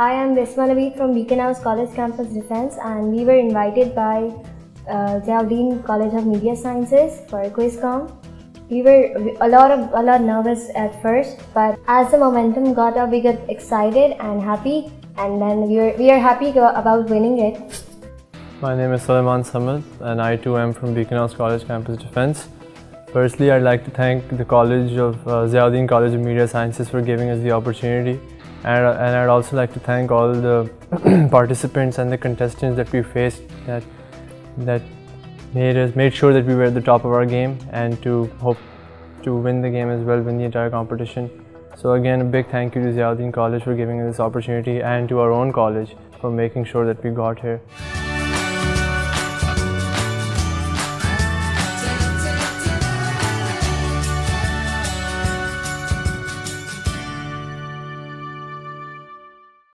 Hi, I'm Naveed from Beaconhouse College Campus Defense, and we were invited by uh, College of Media Sciences for Quizcoms. We were a lot of a lot nervous at first, but as the momentum got up, we got excited and happy, and then we are we are happy about winning it. My name is Suleiman Samad and I too am from Beaconhouse College Campus Defense. Firstly, I'd like to thank the College of uh, Ziauddin College of Media Sciences for giving us the opportunity. And, and I'd also like to thank all the participants and the contestants that we faced that that made us made sure that we were at the top of our game and to hope to win the game as well, win the entire competition. So again, a big thank you to Ziauddin College for giving us this opportunity and to our own college for making sure that we got here.